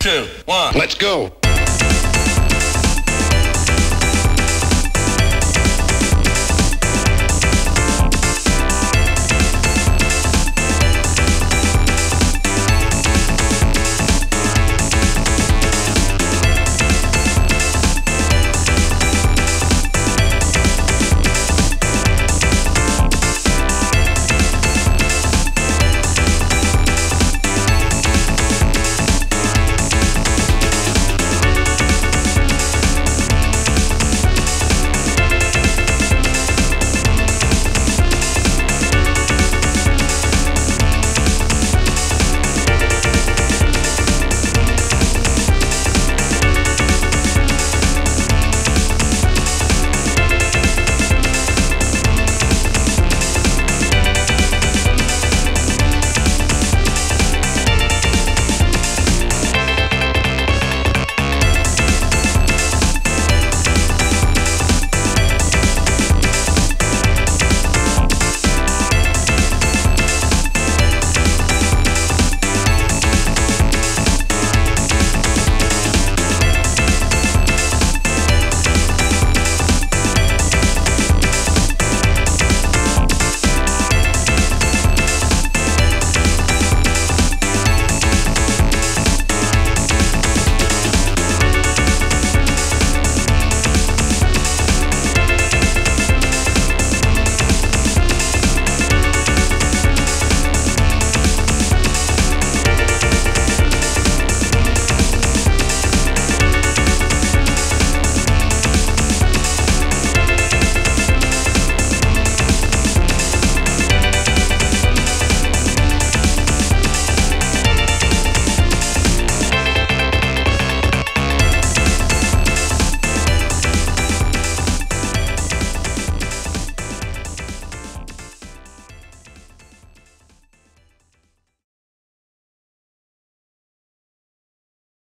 two, one. Let's go.